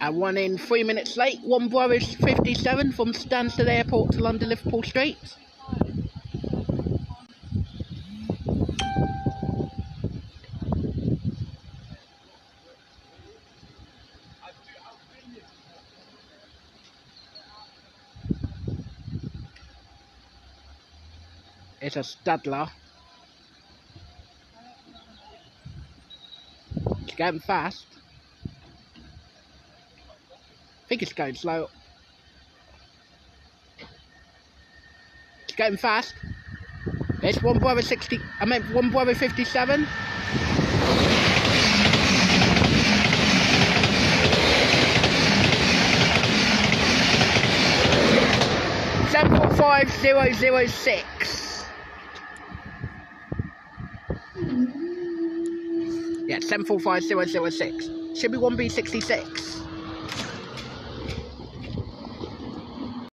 And one in three minutes late. One Brothers 57 from Stansted Airport to London Liverpool Street. It's a Stadler. It's going fast. Think it's going slow. It's going fast. It's one brother 60, I meant one brother 57. Seven four five zero zero six. Yeah, seven four five zero zero six. Should be one B sixty six.